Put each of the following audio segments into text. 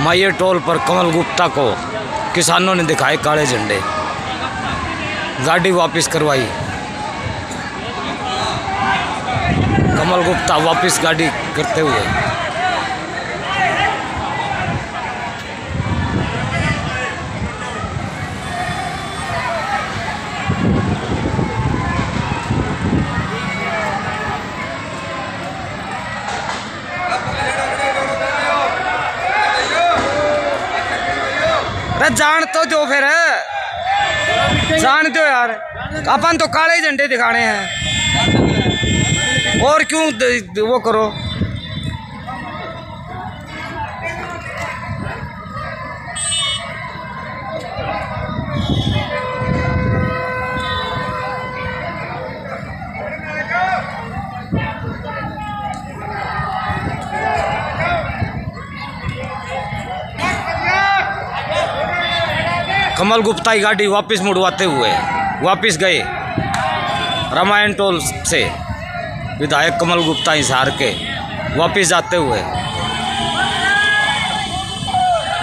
माइये टोल पर कमल गुप्ता को किसानों ने दिखाए काले झंडे। गाड़ी वापस करवाई। कमल गुप्ता वापस गाड़ी करते हुए अरे जान तो दो फिर। जान दो यार। अपन तो काले झंडे दिखाने हैं। और क्यों वो करो? कमल गुप्ता की गाड़ी वापस मुड़वाते हुए वापस गए रामायण टोल से। विधायक कमल गुप्ता हिसार के वापस जाते हुए।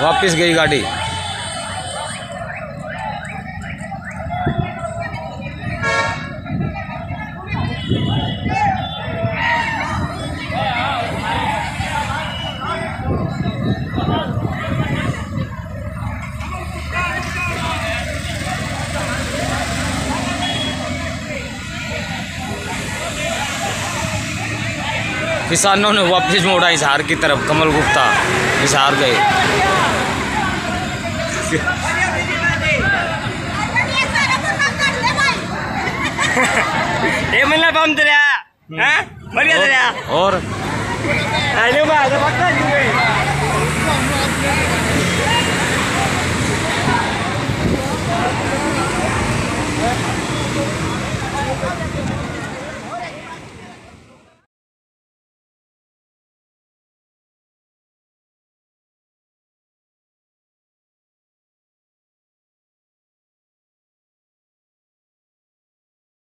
वापस गई गाड़ी। किसानों ने वापस मोड़ा इजहार की तरफ़। कमल गुप्ता इजहार गए। ये मतलब हम हम्म। बढ़िया और